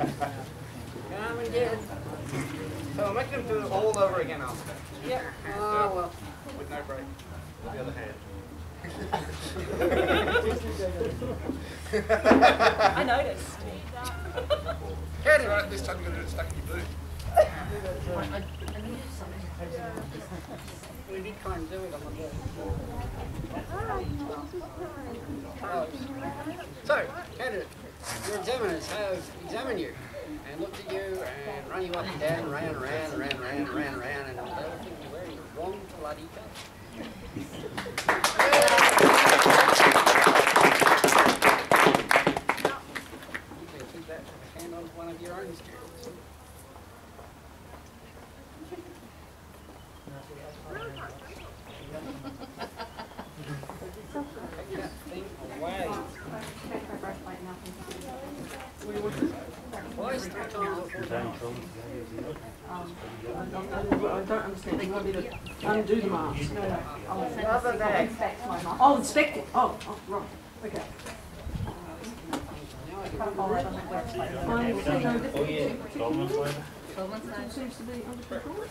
Come and get it. So I'm making them do it all over again after. Yep. Oh, uh, well. With no break. With the other hand. I noticed. That's right, this time you're going to do it stuck in your boot. We did try and do it on the board. So, candidate, your examiners have examined you and looked at you and run you up and down, round, and round, and and round, and they all think you're wearing the wrong bloody coat. You can keep that hand on one of your own students. Take that thing away. Twice, three times, or four times. I don't understand. You want me to undo the mask? No, no. Rubber bag. Oh, inspect it. Oh, oh, right. Okay. Seems to be under control.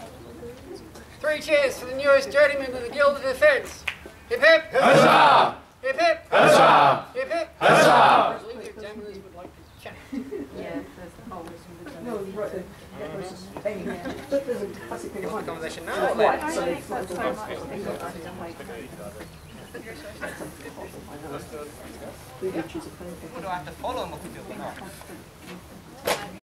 Three cheers for the newest journeyman of the Guild of Defence. Hip hip. Huzzah! Hip hip. Huzzah! Hip hip. Huzzah! I believe the examiners would like to chat. No, right there. That was just. But there's a classic thing. Accommodation now. white, so it's not- We did choose a paper. Do I have to follow them or do you not?